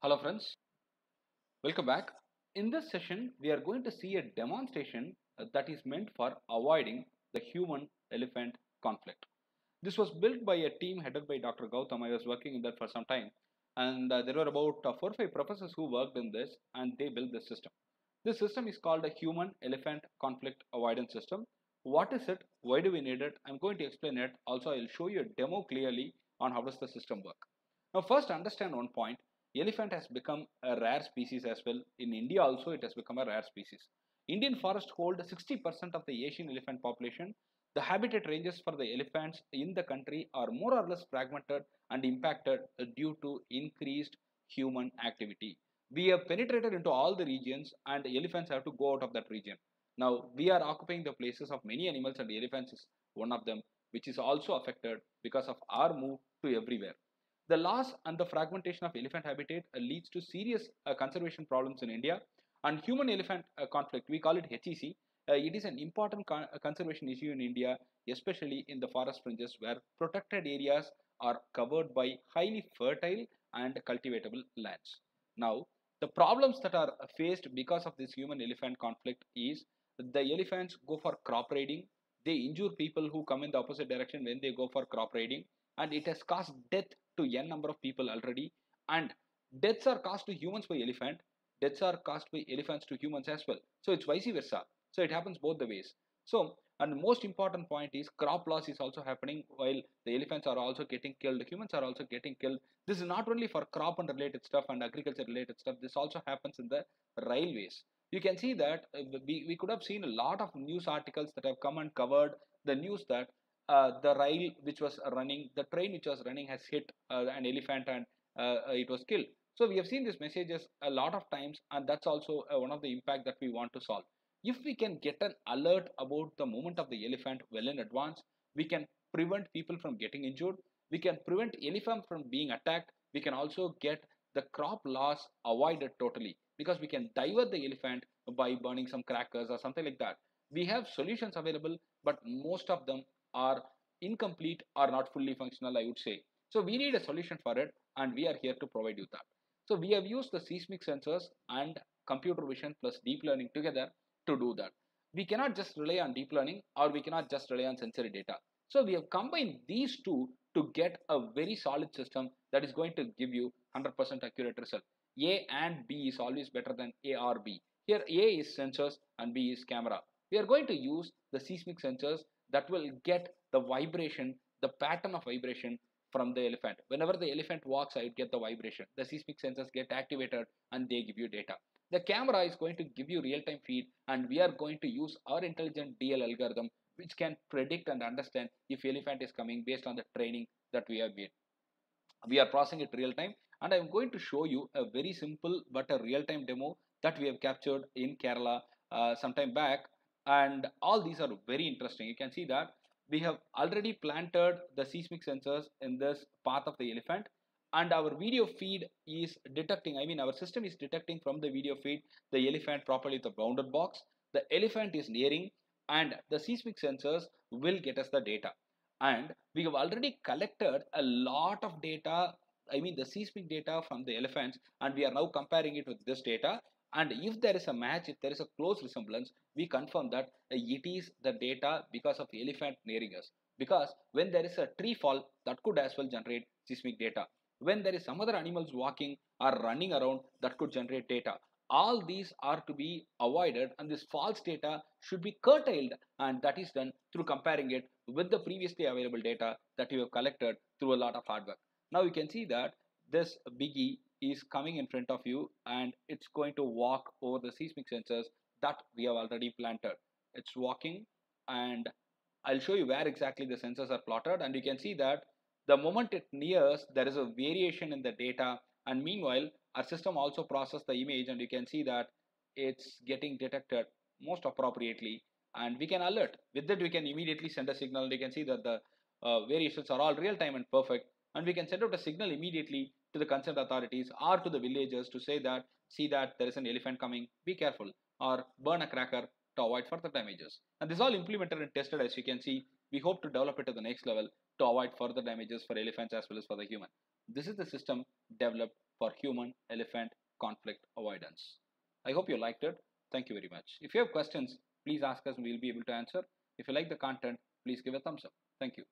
Hello friends, welcome back. In this session, we are going to see a demonstration uh, that is meant for avoiding the human-elephant conflict. This was built by a team headed by Dr. Gowtham. I was working in that for some time and uh, there were about uh, four or five professors who worked in this and they built this system. This system is called a human-elephant conflict avoidance system. What is it? Why do we need it? I'm going to explain it. Also, I'll show you a demo clearly on how does the system work. Now first understand one point elephant has become a rare species as well. In India also it has become a rare species. Indian forest hold 60% of the Asian elephant population. The habitat ranges for the elephants in the country are more or less fragmented and impacted due to increased human activity. We have penetrated into all the regions and the elephants have to go out of that region. Now we are occupying the places of many animals and the elephants is one of them which is also affected because of our move to everywhere. The loss and the fragmentation of elephant habitat uh, leads to serious uh, conservation problems in India and human-elephant uh, conflict, we call it HEC. it is an important con conservation issue in India, especially in the forest fringes where protected areas are covered by highly fertile and cultivatable lands. Now, the problems that are faced because of this human-elephant conflict is the elephants go for crop raiding, they injure people who come in the opposite direction when they go for crop raiding and it has caused death to n number of people already. And deaths are caused to humans by elephant. Deaths are caused by elephants to humans as well. So it's vice versa. So it happens both the ways. So and the most important point is crop loss is also happening while the elephants are also getting killed. Humans are also getting killed. This is not only for crop and related stuff and agriculture related stuff. This also happens in the railways. You can see that uh, we, we could have seen a lot of news articles that have come and covered the news that the rail which was running, the train which was running has hit uh, an elephant and uh, it was killed. So we have seen these messages a lot of times and that's also one of the impact that we want to solve. If we can get an alert about the movement of the elephant well in advance, we can prevent people from getting injured. We can prevent elephant from being attacked. We can also get the crop loss avoided totally because we can divert the elephant by burning some crackers or something like that. We have solutions available, but most of them are incomplete or not fully functional, I would say. So we need a solution for it and we are here to provide you that. So we have used the seismic sensors and computer vision plus deep learning together to do that. We cannot just rely on deep learning or we cannot just rely on sensory data. So we have combined these two to get a very solid system that is going to give you 100% accurate result. A and B is always better than A or B. Here A is sensors and B is camera. We are going to use the seismic sensors that will get the vibration, the pattern of vibration from the elephant. Whenever the elephant walks, I would get the vibration. The seismic sensors get activated and they give you data. The camera is going to give you real-time feed and we are going to use our intelligent DL algorithm which can predict and understand if elephant is coming based on the training that we have made. We are processing it real time and I'm going to show you a very simple but a real-time demo that we have captured in Kerala uh, some time back and all these are very interesting. You can see that we have already planted the seismic sensors in this path of the elephant and our video feed is detecting, I mean our system is detecting from the video feed the elephant properly the bounded box. The elephant is nearing and the seismic sensors will get us the data. And we have already collected a lot of data, I mean the seismic data from the elephants and we are now comparing it with this data and if there is a match, if there is a close resemblance, we confirm that it is the data because of elephant nearing us. Because when there is a tree fall, that could as well generate seismic data. When there is some other animals walking or running around, that could generate data. All these are to be avoided and this false data should be curtailed and that is done through comparing it with the previously available data that you have collected through a lot of hard work. Now you can see that this biggie is coming in front of you and it's going to walk over the seismic sensors that we have already planted. It's walking and I'll show you where exactly the sensors are plotted and you can see that the moment it nears there is a variation in the data and meanwhile our system also process the image and you can see that it's getting detected most appropriately and we can alert with that we can immediately send a signal you can see that the uh, variations are all real time and perfect and we can send out a signal immediately to the concerned authorities or to the villagers to say that see that there is an elephant coming be careful or burn a cracker to avoid further damages and this is all implemented and tested as you can see we hope to develop it to the next level to avoid further damages for elephants as well as for the human this is the system developed for human-elephant conflict avoidance. I hope you liked it. Thank you very much. If you have questions, please ask us and we'll be able to answer. If you like the content, please give a thumbs up. Thank you.